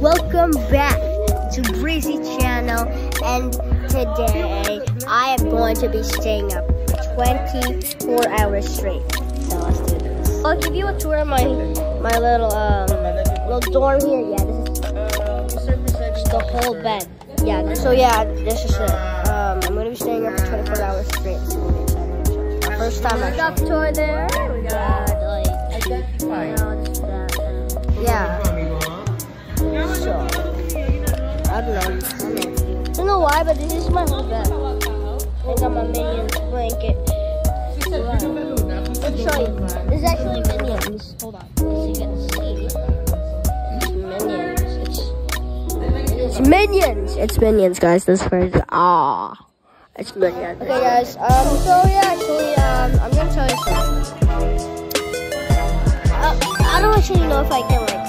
welcome back to BreeZee Channel and today I am going to be staying up for 24 hours straight. So let's do this. I'll give you a tour of my my little um little dorm here. Yeah, this is the whole bed. Yeah, so yeah, this is it. Um, I'm gonna be staying up for 24 hours straight. It's gonna be. My first time Got actually. tour there. We got like I don't know. I don't know why, but this is my whole bed. I got my minions blanket. Let's show you. This is actually minions. Hold on. So you can see. It's minions. It's, it's minions. It's minions, guys. This is Ah. It's minions. Okay, guys. Um. So yeah, actually, um, I'm gonna tell you something. Uh, I don't actually know if I can like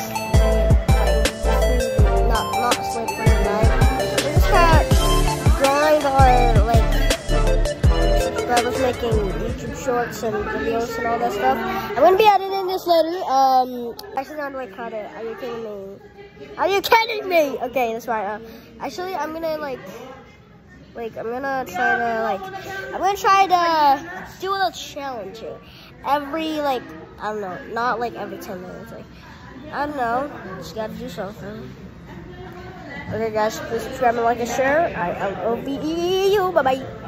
making YouTube shorts and videos and all that stuff. I'm gonna be editing this later. Um, actually, not it. Are you kidding me? Are you kidding me? Okay, that's right. Uh, actually, I'm gonna like. Like I'm gonna try to like I'm gonna try to do a little challenge here. Every like I don't know, not like every ten minutes. Like I don't know, just gotta do something. Okay, guys, please subscribe and like and share. I L O V E U. Bye bye.